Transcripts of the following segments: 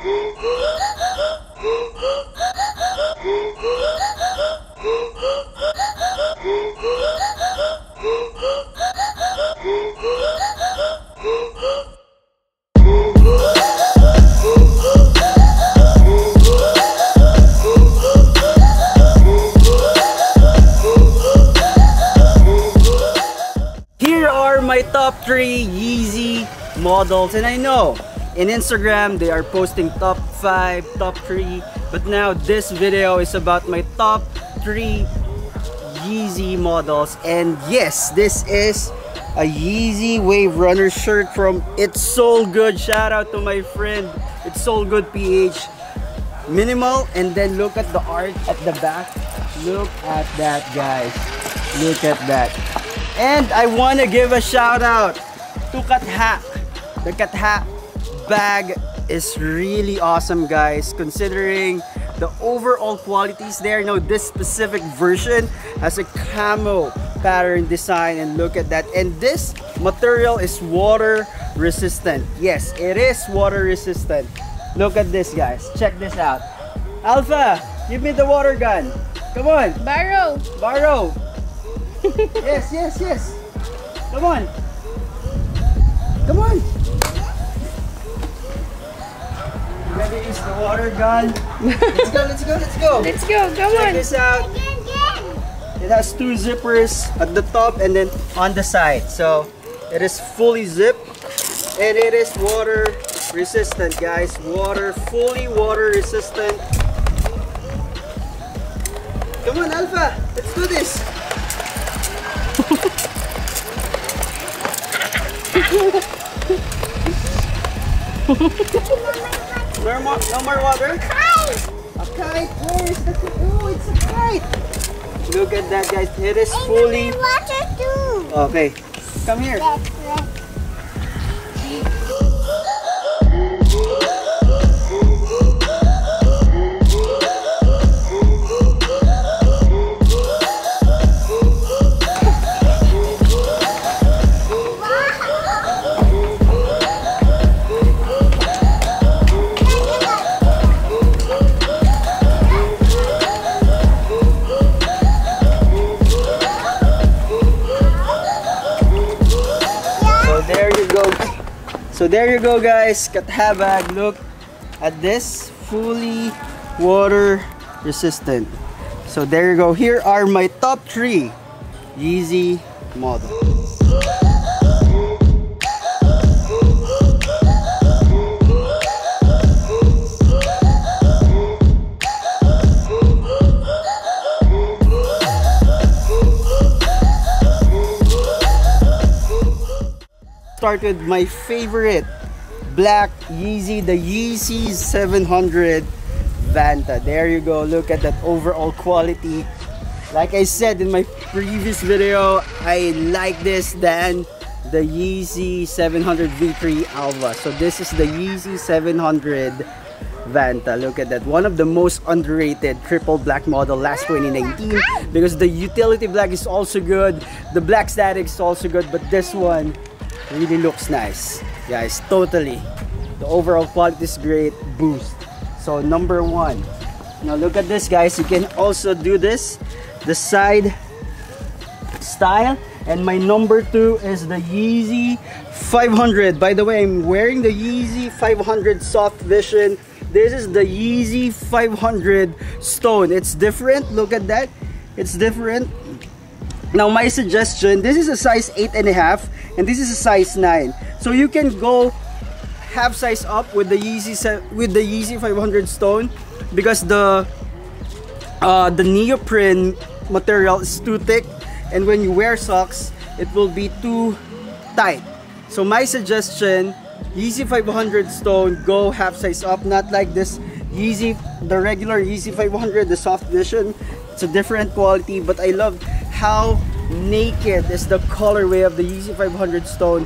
Here are my top 3 Yeezy models and I know in Instagram they are posting top 5, top 3 but now this video is about my top 3 Yeezy models. And yes this is a Yeezy Wave Runner shirt from It Sole Good. Shout out to my friend It Sole Good PH minimal and then look at the art at the back. Look at that guys. Look at that. And I want to give a shout out to Katha. The Katha bag is really awesome guys considering the overall qualities there. Now this specific version has a camo pattern design and look at that. And this material is water resistant. Yes, it is water resistant. Look at this guys. Check this out. Alpha, give me the water gun. Come on. Barrow. Borrow. yes, yes, yes. Come on. Come on. Ready to use the water gun. let's go, let's go, let's go. Let's go. Come Check on. this out. It has two zippers at the top and then on the side. So it is fully zipped and it is water resistant guys. Water, fully water resistant. Come on Alpha, let's do this. no, more, no more water? A kite! A kite. Where is the Oh, it's a kite! Look at that guys, it is fully... water too. Okay, come here. So So there you go guys, Katha bag. Look at this, fully water resistant. So there you go. Here are my top three Yeezy models. Start with my favorite black Yeezy, the Yeezy 700 Vanta. There you go. Look at that overall quality. Like I said in my previous video, I like this than the Yeezy 700 V3 Alvah. So this is the Yeezy 700 Vanta. Look at that. One of the most underrated triple black model last 2019 because the utility black is also good. The black static is also good, but this one really looks nice. Guys, totally. The overall quality is great. Boost. So number one. Now look at this guys. You can also do this. The side style. And my number two is the Yeezy 500. By the way, I'm wearing the Yeezy 500 Soft Vision. This is the Yeezy 500 Stone. It's different. Look at that. It's different. Now my suggestion, this is a size eight and a half, and this is a size 9. So you can go half size up with the Yeezy with the Yeezy 500 Stone because the uh, the neoprene material is too thick and when you wear socks it will be too tight so my suggestion Yeezy 500 Stone go half size up not like this Yeezy the regular Yeezy 500 the soft vision it's a different quality but I love how naked is the colorway of the Yeezy 500 Stone?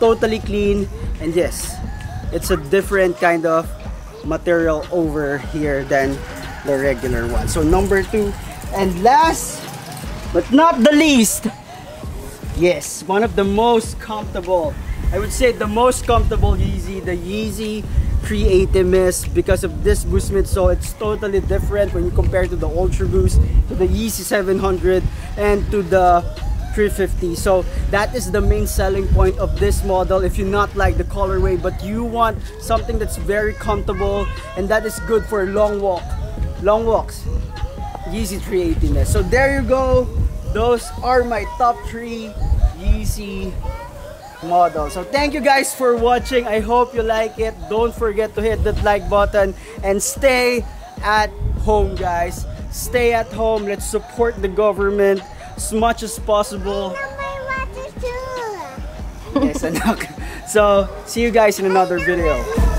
Totally clean and yes it's a different kind of material over here than the regular one. So number two and last but not the least yes one of the most comfortable I would say the most comfortable Yeezy the Yeezy 380 mist because of this boost midsole it's totally different when you compare to the ultra boost to the yeezy 700 and to the 350 so that is the main selling point of this model. If you not like the colorway but you want something that's very comfortable and that is good for long walk long walks Yeezy 380 mist so there you go. Those are my top three Yeezy model. So thank you guys for watching. I hope you like it. Don't forget to hit that like button and stay at home guys. Stay at home. Let's support the government as much as possible. yes, So see you guys in another video.